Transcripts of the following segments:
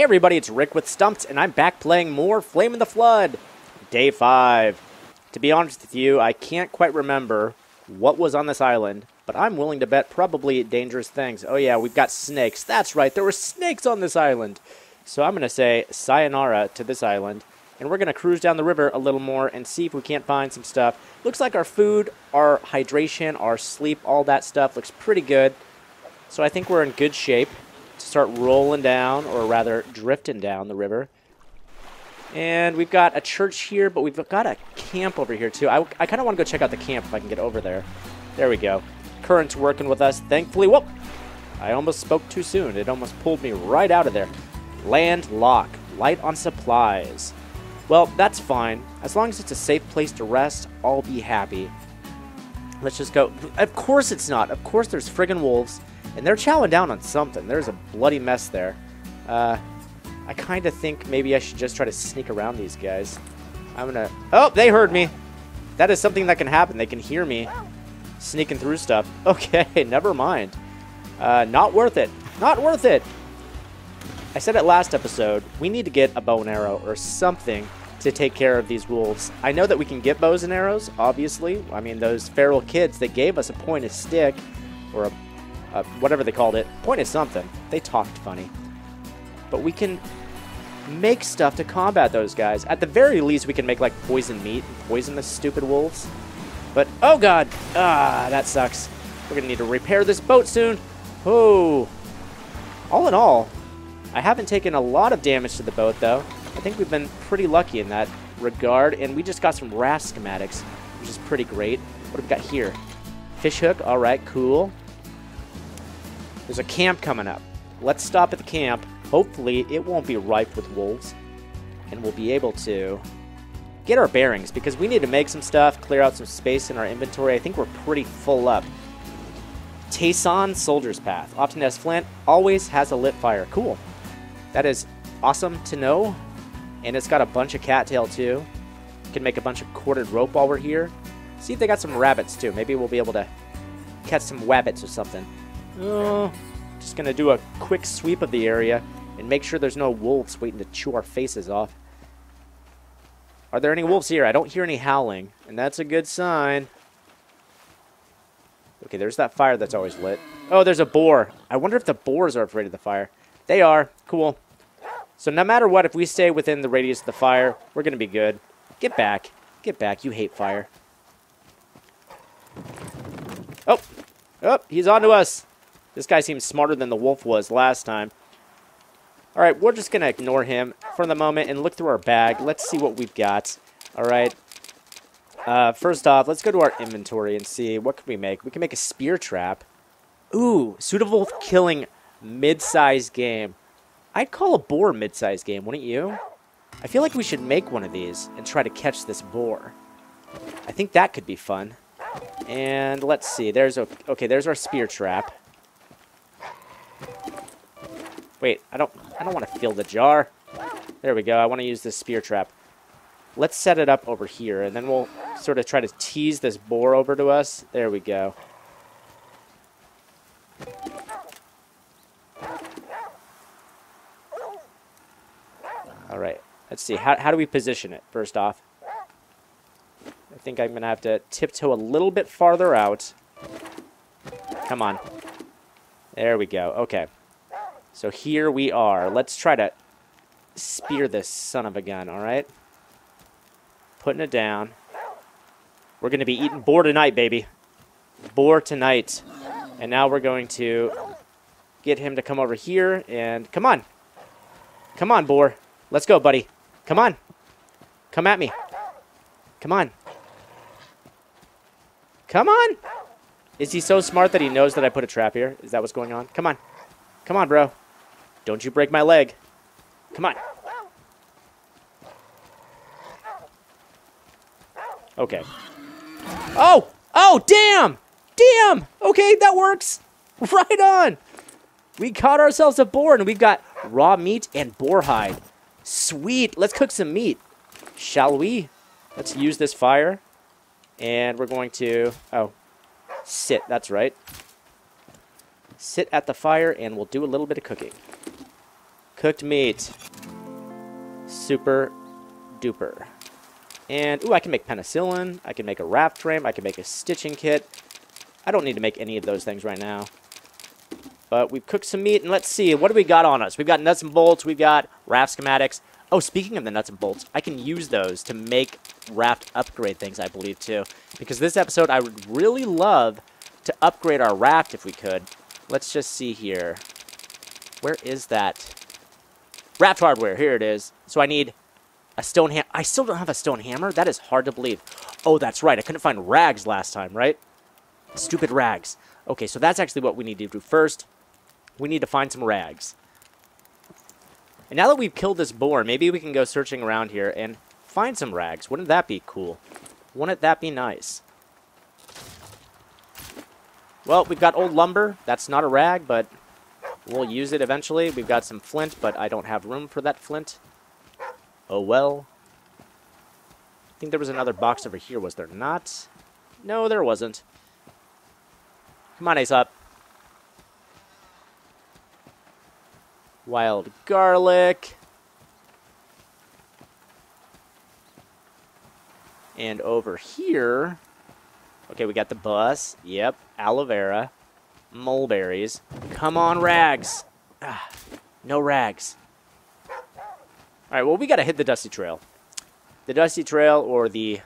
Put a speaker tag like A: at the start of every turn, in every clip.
A: Hey everybody, it's Rik with Stumpt, and I'm back playing more Flame in the Flood. Day 5. To be honest with you, I can't quite remember what was on this island, but I'm willing to bet probably dangerous things. Oh yeah, we've got snakes. That's right, there were snakes on this island. So I'm going to say sayonara to this island, and we're going to cruise down the river a little more and see if we can't find some stuff. Looks like our food, our hydration, our sleep, all that stuff looks pretty good. So I think we're in good shape to start rolling down, or rather drifting down the river. And we've got a church here, but we've got a camp over here too. I, I kind of want to go check out the camp if I can get over there. There we go. Current's working with us, thankfully. Whoop! I almost spoke too soon. It almost pulled me right out of there. Land lock. Light on supplies. Well, that's fine. As long as it's a safe place to rest, I'll be happy. Let's just go. Of course it's not. Of course there's friggin' wolves. And they're chowing down on something. There's a bloody mess there. Uh, I kind of think maybe I should just try to sneak around these guys. I'm gonna... Oh, they heard me. That is something that can happen. They can hear me sneaking through stuff. Okay, never mind. Uh, not worth it. Not worth it. I said it last episode. We need to get a bow and arrow or something to take care of these wolves. I know that we can get bows and arrows, obviously. I mean, those feral kids, they gave us a point pointed stick or a uh, whatever they called it. Point is something. They talked funny. But we can make stuff to combat those guys. At the very least, we can make like poison meat and poison the stupid wolves. But, oh god! Ah, that sucks. We're gonna need to repair this boat soon. Oh. All in all, I haven't taken a lot of damage to the boat, though. I think we've been pretty lucky in that regard, and we just got some raft schematics, which is pretty great. What have we got here? Fish hook, alright, cool. There's a camp coming up. Let's stop at the camp. Hopefully, it won't be ripe with wolves. And we'll be able to get our bearings because we need to make some stuff, clear out some space in our inventory. I think we're pretty full up. Tayson Soldier's Path. Often flint, always has a lit fire. Cool. That is awesome to know. And it's got a bunch of cattail too. Can make a bunch of corded rope while we're here. See if they got some rabbits too. Maybe we'll be able to catch some wabbits or something. Oh, just gonna do a quick sweep of the area and make sure there's no wolves waiting to chew our faces off. Are there any wolves here? I don't hear any howling, and that's a good sign. Okay, there's that fire that's always lit. Oh, there's a boar. I wonder if the boars are afraid of the fire. They are. Cool. So no matter what, if we stay within the radius of the fire, we're going to be good. Get back. Get back. You hate fire. Oh. Oh, he's on to us. This guy seems smarter than the wolf was last time. All right, we're just going to ignore him for the moment and look through our bag. Let's see what we've got. All right. Uh, first off, let's go to our inventory and see what can we make. We can make a spear trap. Ooh, suitable killing mid-sized game. I'd call a boar mid-sized game, wouldn't you? I feel like we should make one of these and try to catch this boar. I think that could be fun. And let's see. There's a, okay. There's our spear trap. Wait, I don't I don't want to fill the jar. There we go. I want to use this spear trap. Let's set it up over here, and then we'll sort of try to tease this boar over to us. There we go. All right. Let's see. How, how do we position it, first off? I think I'm going to have to tiptoe a little bit farther out. Come on. There we go. Okay. So here we are. Let's try to spear this son of a gun, all right? Putting it down. We're going to be eating boar tonight, baby. Boar tonight. And now we're going to get him to come over here and come on. Come on, boar. Let's go, buddy. Come on. Come at me. Come on. Come on. Is he so smart that he knows that I put a trap here? Is that what's going on? Come on. Come on, bro. Don't you break my leg. Come on. Okay. Oh! Oh, damn! Damn! Okay, that works. Right on. We caught ourselves a boar, and we've got raw meat and boar hide. Sweet. Let's cook some meat. Shall we? Let's use this fire. And we're going to... Oh. Sit. That's right. Sit at the fire, and we'll do a little bit of cooking. Cooked meat. Super duper. And, ooh, I can make penicillin. I can make a raft frame. I can make a stitching kit. I don't need to make any of those things right now. But we've cooked some meat, and let's see. What do we got on us? We've got nuts and bolts. We've got raft schematics. Oh, speaking of the nuts and bolts, I can use those to make raft upgrade things, I believe, too. Because this episode, I would really love to upgrade our raft if we could. Let's just see here. Where is that? Raft hardware. Here it is. So I need a stone hammer. I still don't have a stone hammer? That is hard to believe. Oh, that's right. I couldn't find rags last time, right? Stupid rags. Okay, so that's actually what we need to do first. We need to find some rags. And now that we've killed this boar, maybe we can go searching around here and find some rags. Wouldn't that be cool? Wouldn't that be nice? Well, we've got old lumber. That's not a rag, but we'll use it eventually. We've got some flint, but I don't have room for that flint. Oh well. I think there was another box over here, was there not? No, there wasn't. Come on, Aesop. Wild garlic. And over here, okay, we got the bus. Yep, aloe vera, mulberries. Come on, rags. Ah, no rags. All right, well, we got to hit the Dusty Trail. The Dusty Trail or the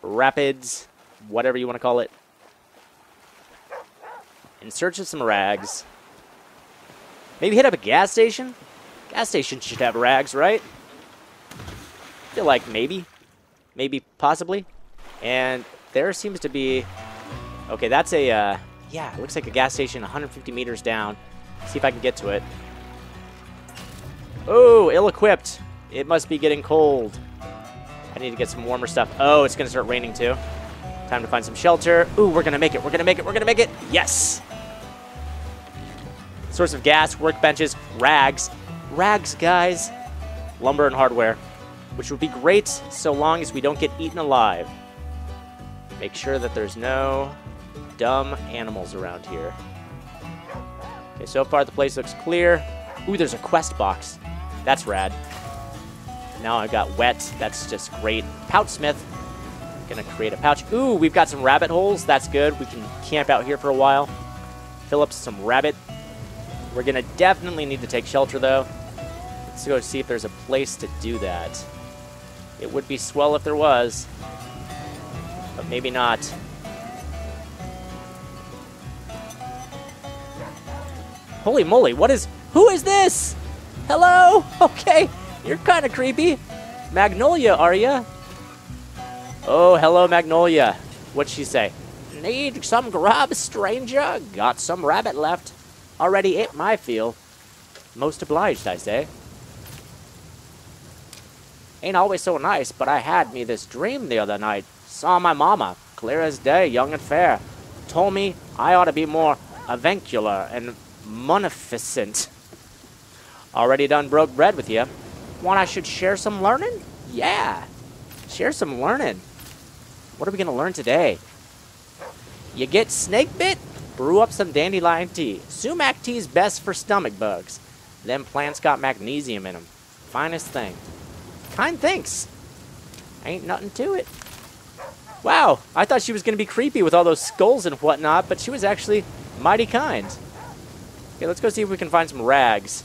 A: Rapids, whatever you want to call it. In search of some rags. Maybe hit up a gas station? Gas station should have rags, right? I feel like maybe. Maybe, possibly. And there seems to be... Okay, that's a... Uh, yeah, looks like a gas station 150 meters down. See if I can get to it. Oh, ill-equipped. It must be getting cold. I need to get some warmer stuff. Oh, it's going to start raining too. Time to find some shelter. Ooh, we're going to make it. We're going to make it. We're going to make it. Yes. Source of gas, workbenches, rags. Rags, guys. Lumber and hardware. Which would be great so long as we don't get eaten alive. Make sure that there's no dumb animals around here. Okay, so far the place looks clear. Ooh, there's a quest box. That's rad. Now I've got wet. That's just great. Pouch Smith. Gonna create a pouch. Ooh, we've got some rabbit holes. That's good. We can camp out here for a while. Fill up some rabbit we're to definitely need to take shelter, though. Let's go see if there's a place to do that. It would be swell if there was, but maybe not. Holy moly, what is... Who is this? Hello? Okay, you're kind of creepy. Magnolia, are ya? Oh, hello, Magnolia. What'd she say? Need some grub, stranger? Got some rabbit left. Already ate my fill. Most obliged, I say. Ain't always so nice, but I had me this dream the other night. Saw my mama, clear as day, young and fair. Told me I ought to be more avuncular and munificent. Already done broke bread with you. Want I should share some learning? Yeah. Share some learning. What are we going to learn today? You get snake bit? Brew up some dandelion tea. Sumac tea's best for stomach bugs. Them plants got magnesium in them. Finest thing. Kind thinks. Ain't nothing to it. Wow, I thought she was going to be creepy with all those skulls and whatnot, but she was actually mighty kind. Okay, let's go see if we can find some rags.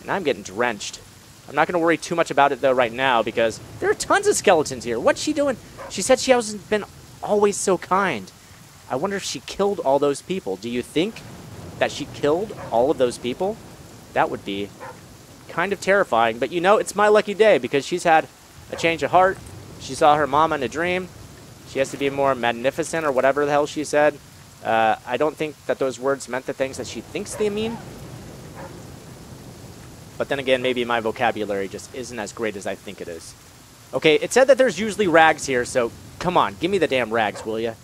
A: And I'm getting drenched. I'm not going to worry too much about it, though, right now, because there are tons of skeletons here. What's she doing? She said she hasn't been always so kind. I wonder if she killed all those people. Do you think that she killed all of those people? That would be kind of terrifying. But you know, it's my lucky day because she's had a change of heart. She saw her mama in a dream. She has to be more magnificent or whatever the hell she said. Uh, I don't think that those words meant the things that she thinks they mean. But then again, maybe my vocabulary just isn't as great as I think it is. Okay, it said that there's usually rags here, so come on, give me the damn rags, will you?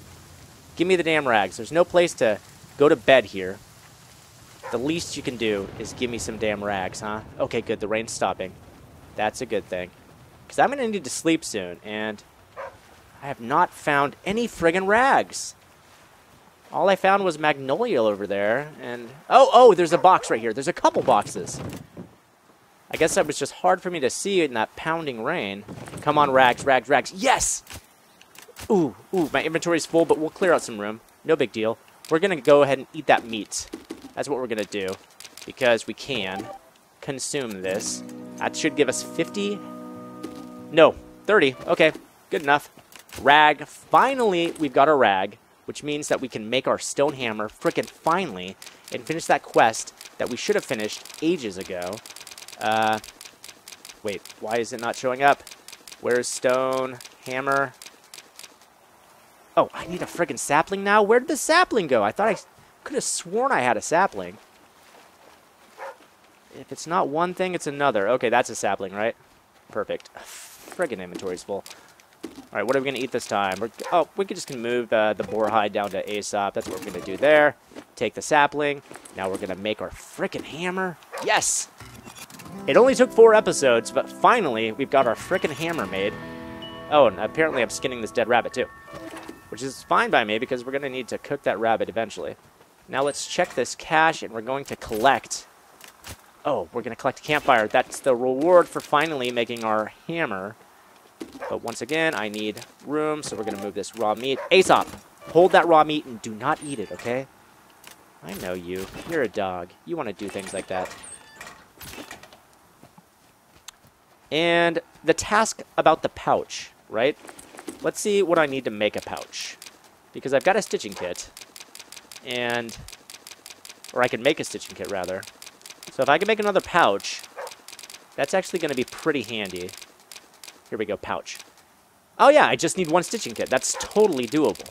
A: Give me the damn rags. There's no place to go to bed here. The least you can do is give me some damn rags, huh? Okay, good. The rain's stopping. That's a good thing. Because I'm going to need to sleep soon, and I have not found any friggin' rags. All I found was Magnolia over there, and... Oh, oh, there's a box right here. There's a couple boxes. I guess that was just hard for me to see in that pounding rain. Come on, Rags, Rags, Rags. Yes! Ooh, ooh, my inventory's full, but we'll clear out some room. No big deal. We're going to go ahead and eat that meat. That's what we're going to do. Because we can consume this. That should give us 50... No, 30. Okay, good enough. Rag. Finally, we've got a rag, which means that we can make our stone hammer frickin' finally and finish that quest that we should have finished ages ago. Uh, wait, why is it not showing up? Where's stone, hammer? Oh, I need a friggin' sapling now? Where did the sapling go? I thought I could have sworn I had a sapling. If it's not one thing, it's another. Okay, that's a sapling, right? Perfect. Friggin' inventory's full. All right, what are we going to eat this time? We're, oh, we could just move uh, the boar hide down to Aesop. That's what we're going to do there. Take the sapling. Now we're going to make our frickin' hammer. Yes! It only took four episodes, but finally, we've got our frickin' hammer made. Oh, and apparently I'm skinning this dead rabbit, too. Which is fine by me, because we're going to need to cook that rabbit eventually. Now let's check this cache, and we're going to collect... Oh, we're going to collect a campfire. That's the reward for finally making our hammer. But once again, I need room, so we're going to move this raw meat. Aesop, hold that raw meat and do not eat it, okay? I know you. You're a dog. You want to do things like that. And the task about the pouch, right? Let's see what I need to make a pouch. Because I've got a stitching kit. And... Or I can make a stitching kit, rather. So if I can make another pouch, that's actually going to be pretty handy. Here we go, pouch. Oh yeah, I just need one stitching kit. That's totally doable.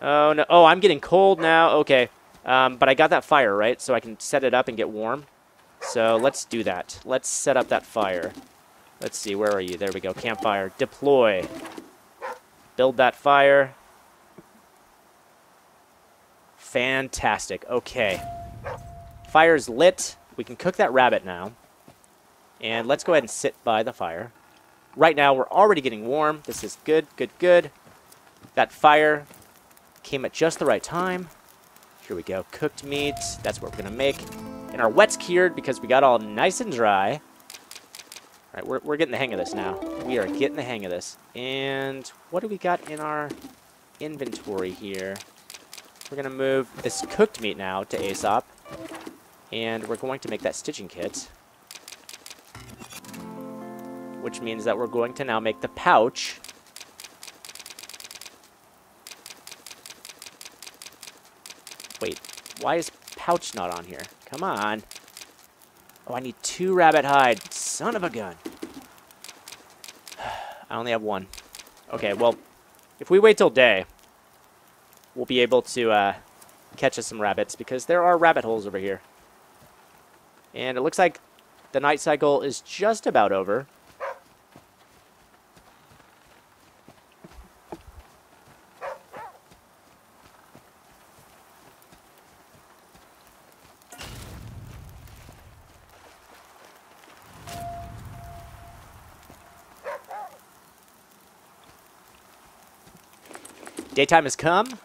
A: Oh no, oh, I'm getting cold now. Okay, um, but I got that fire, right? So I can set it up and get warm. So let's do that. Let's set up that fire. Let's see, where are you? There we go, campfire. Deploy. Build that fire. Fantastic, okay. Fire's lit. We can cook that rabbit now. And let's go ahead and sit by the fire. Right now, we're already getting warm. This is good, good, good. That fire came at just the right time. Here we go. Cooked meat. That's what we're going to make. And our wet's cured because we got all nice and dry. All right, we're, we're getting the hang of this now. We are getting the hang of this. And what do we got in our inventory here? We're going to move this cooked meat now to Aesop. And we're going to make that stitching kit. Which means that we're going to now make the pouch. Wait, why is pouch not on here? Come on. Oh, I need two rabbit hide. Son of a gun. I only have one. Okay, well, if we wait till day, we'll be able to uh, catch us some rabbits because there are rabbit holes over here. And it looks like the night cycle is just about over. Daytime has come.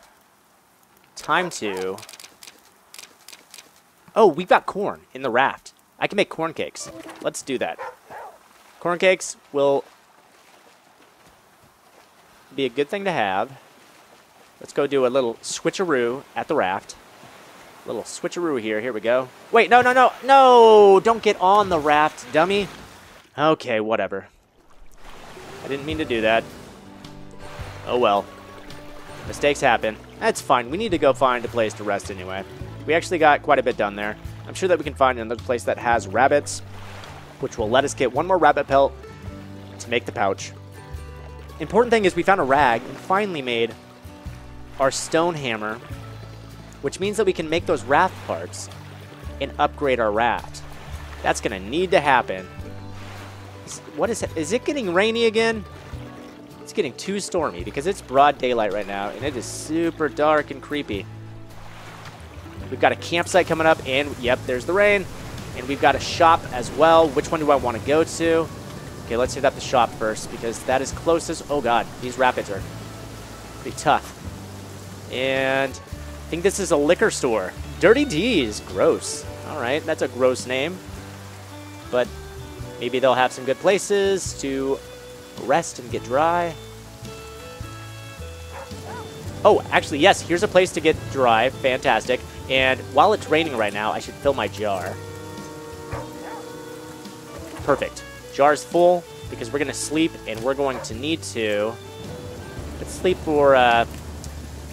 A: Time to... Oh, we've got corn in the raft. I can make corn cakes. Let's do that. Corn cakes will be a good thing to have. Let's go do a little switcheroo at the raft. A little switcheroo here. Here we go. Wait, no, no, no. No! Don't get on the raft, dummy. Okay, whatever. I didn't mean to do that. Oh well. Mistakes happen. That's fine. We need to go find a place to rest anyway. We actually got quite a bit done there. I'm sure that we can find another place that has rabbits, which will let us get one more rabbit pelt to make the pouch. Important thing is we found a rag and finally made our stone hammer, which means that we can make those raft parts and upgrade our raft. That's going to need to happen. What is it? Is it getting rainy again? It's getting too stormy because it's broad daylight right now, and it is super dark and creepy. We've got a campsite coming up, and yep, there's the rain. And we've got a shop as well. Which one do I want to go to? Okay, let's hit up the shop first because that is closest. Oh god, these rapids are pretty tough. And I think this is a liquor store. Dirty D's. Gross. All right, that's a gross name. But maybe they'll have some good places to rest and get dry. Oh, actually, yes, here's a place to get dry. Fantastic. And while it's raining right now, I should fill my jar. Perfect. Jar's full because we're going to sleep and we're going to need to... Let's sleep for uh,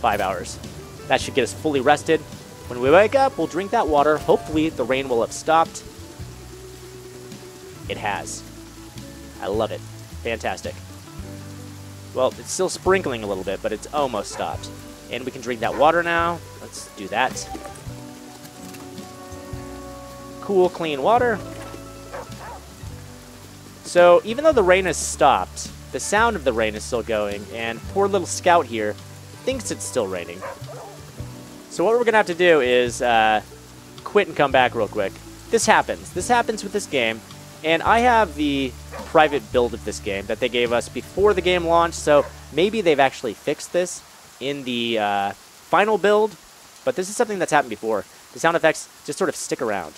A: five hours. That should get us fully rested. When we wake up, we'll drink that water. Hopefully, the rain will have stopped. It has. I love it. Fantastic. Well, it's still sprinkling a little bit, but it's almost stopped. And we can drink that water now. Let's do that. Cool, clean water. So, even though the rain has stopped, the sound of the rain is still going, and poor little Scout here thinks it's still raining. So what we're going to have to do is uh, quit and come back real quick. This happens. This happens with this game, and I have the private build of this game that they gave us before the game launched, so maybe they've actually fixed this in the uh, final build, but this is something that's happened before. The sound effects just sort of stick around.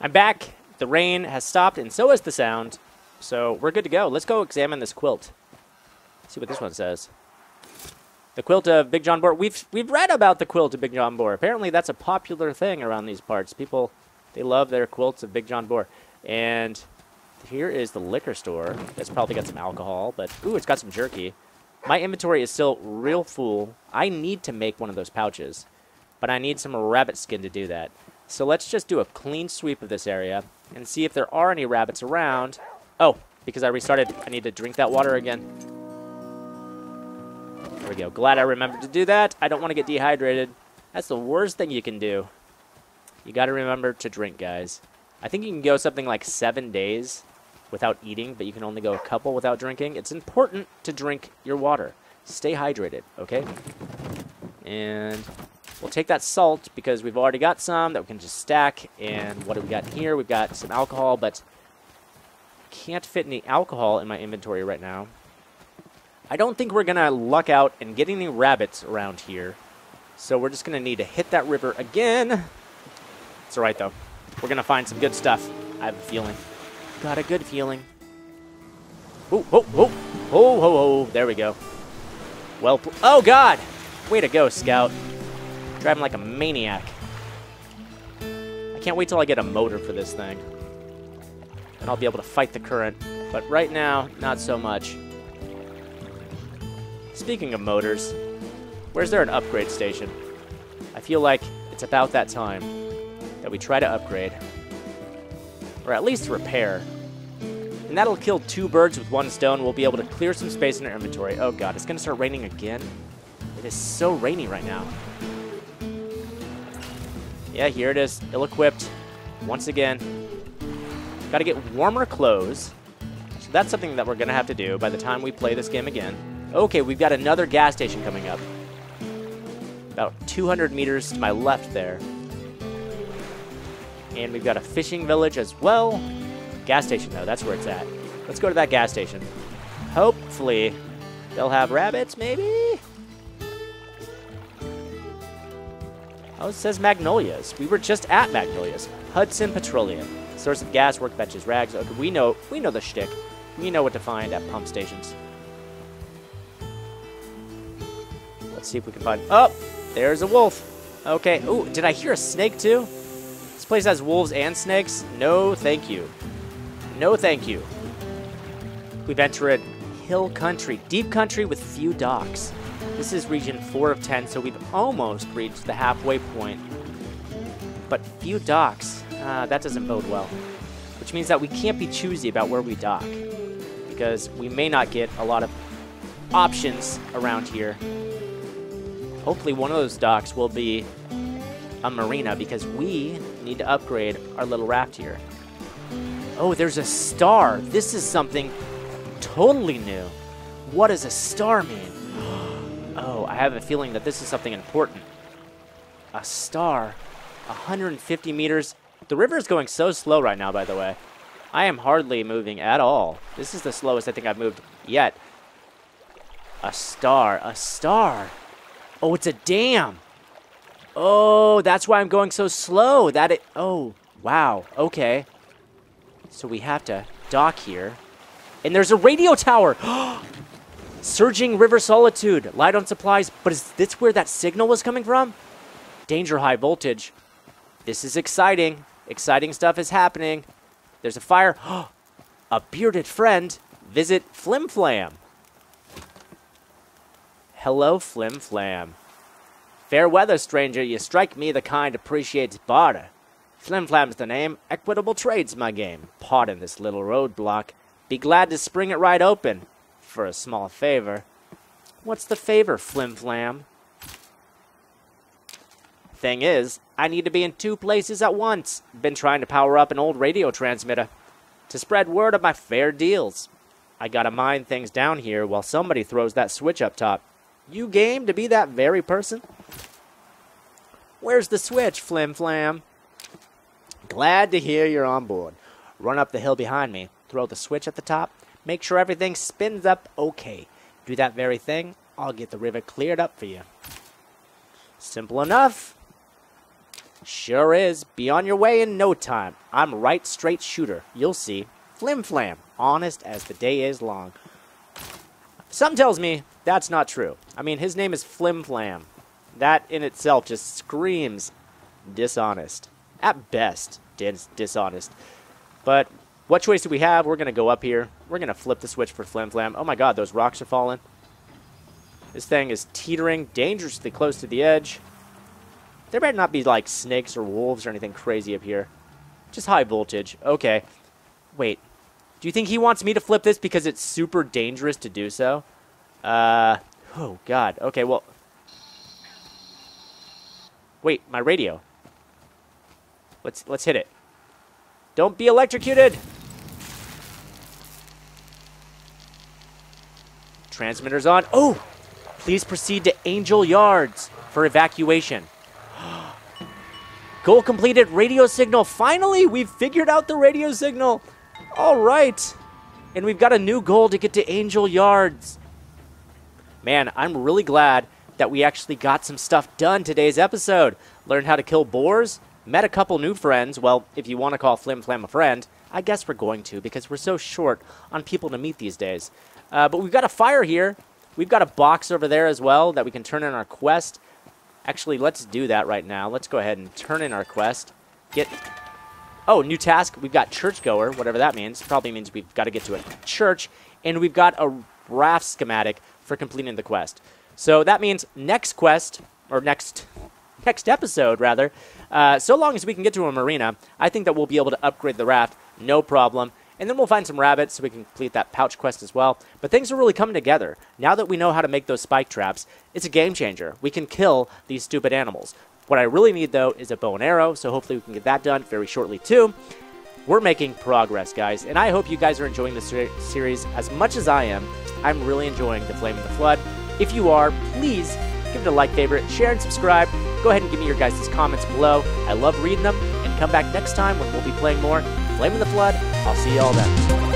A: I'm back. The rain has stopped, and so has the sound, so we're good to go. Let's go examine this quilt. See what this one says. The quilt of Big John Boar. We've we've read about the quilt of Big John Boar. Apparently, that's a popular thing around these parts. People they love their quilts of Big John Boar. And here is the liquor store. It's probably got some alcohol, but ooh, it's got some jerky. My inventory is still real full. I need to make one of those pouches, but I need some rabbit skin to do that. So let's just do a clean sweep of this area and see if there are any rabbits around. Oh, because I restarted, I need to drink that water again. There we go. Glad I remembered to do that. I don't want to get dehydrated. That's the worst thing you can do. You got to remember to drink, guys. I think you can go something like seven days without eating, but you can only go a couple without drinking. It's important to drink your water. Stay hydrated, okay? And we'll take that salt because we've already got some that we can just stack. And what do we got here? We've got some alcohol, but can't fit any alcohol in my inventory right now. I don't think we're going to luck out and get any rabbits around here. So we're just going to need to hit that river again. It's all right, though. We're going to find some good stuff. I have a feeling. Got a good feeling. Oh, oh, oh. Oh, oh, oh. There we go. Well, oh, God. Way to go, Scout. Driving like a maniac. I can't wait till I get a motor for this thing. And I'll be able to fight the current. But right now, not so much. Speaking of motors, where's there an upgrade station? I feel like it's about that time that we try to upgrade. Or at least repair. And that'll kill two birds with one stone. We'll be able to clear some space in our inventory. Oh god, it's going to start raining again. It is so rainy right now. Yeah, here it is. Ill-equipped. Once again. Got to get warmer clothes. So that's something that we're going to have to do by the time we play this game again. Okay, we've got another gas station coming up. About 200 meters to my left there. And we've got a fishing village as well. Gas station, though, that's where it's at. Let's go to that gas station. Hopefully, they'll have rabbits, maybe? Oh, it says Magnolias. We were just at Magnolias. Hudson Petroleum. Source of gas, workbenches, rags. Okay, we know, we know the shtick. We know what to find at pump stations. Let's see if we can find... Oh, there's a wolf. Okay. Oh, did I hear a snake too? Place has wolves and snakes? No, thank you. No, thank you. We've entered hill country, deep country with few docks. This is region 4 of 10, so we've almost reached the halfway point. But few docks, uh, that doesn't bode well. Which means that we can't be choosy about where we dock. Because we may not get a lot of options around here. Hopefully one of those docks will be a marina because we need to upgrade our little raft here. Oh, there's a star. This is something totally new. What does a star mean? Oh, I have a feeling that this is something important. A star. 150 meters. The river is going so slow right now, by the way. I am hardly moving at all. This is the slowest I think I've moved yet. A star. A star. Oh, it's a dam. Oh, that's why I'm going so slow. That it. Oh, wow. Okay. So we have to dock here. And there's a radio tower. Surging River Solitude. Light on supplies. But is this where that signal was coming from? Danger high voltage. This is exciting. Exciting stuff is happening. There's a fire. a bearded friend. Visit Flim Flam. Hello, Flim Flam. Fair weather, stranger, you strike me the kind appreciates barter. Flim Flam's the name, equitable trade's my game. Pardon this little roadblock. Be glad to spring it right open. For a small favor. What's the favor, Flim Flam? Thing is, I need to be in two places at once. Been trying to power up an old radio transmitter. To spread word of my fair deals. I gotta mind things down here while somebody throws that switch up top. You game to be that very person? Where's the switch, Flim Flam? Glad to hear you're on board. Run up the hill behind me, throw the switch at the top, make sure everything spins up okay. Do that very thing, I'll get the river cleared up for you. Simple enough. Sure is. Be on your way in no time. I'm right straight shooter. You'll see. Flim flam. Honest as the day is long. Some tells me that's not true. I mean, his name is Flim Flam. That in itself just screams dishonest. At best, dis dishonest. But what choice do we have? We're going to go up here. We're going to flip the switch for Flim Flam. Oh my god, those rocks are falling. This thing is teetering dangerously close to the edge. There better not be like snakes or wolves or anything crazy up here. Just high voltage. Okay. Wait. Do you think he wants me to flip this because it's super dangerous to do so? Uh, oh god. Okay, well. Wait, my radio. Let's let's hit it. Don't be electrocuted. Transmitter's on. Oh! Please proceed to Angel Yards for evacuation. Goal completed. Radio signal. Finally, we've figured out the radio signal. All right. And we've got a new goal to get to Angel Yards. Man, I'm really glad that we actually got some stuff done today's episode. Learned how to kill boars, met a couple new friends. Well, if you want to call Flim Flam a friend, I guess we're going to because we're so short on people to meet these days. Uh, but we've got a fire here. We've got a box over there as well that we can turn in our quest. Actually, let's do that right now. Let's go ahead and turn in our quest. Get... Oh, new task. We've got churchgoer, whatever that means. Probably means we've got to get to a church. And we've got a raft schematic for completing the quest. So that means next quest, or next next episode, rather, uh, so long as we can get to a marina, I think that we'll be able to upgrade the raft, no problem. And then we'll find some rabbits so we can complete that pouch quest as well. But things are really coming together. Now that we know how to make those spike traps, it's a game changer. We can kill these stupid animals. What I really need, though, is a bow and arrow, so hopefully we can get that done very shortly, too. We're making progress, guys, and I hope you guys are enjoying this ser series as much as I am. I'm really enjoying The Flame of the Flood. If you are, please give it a like, favorite, share, and subscribe. Go ahead and give me your guys' comments below. I love reading them, and come back next time when we'll be playing more Flame of the Flood. I'll see you all then.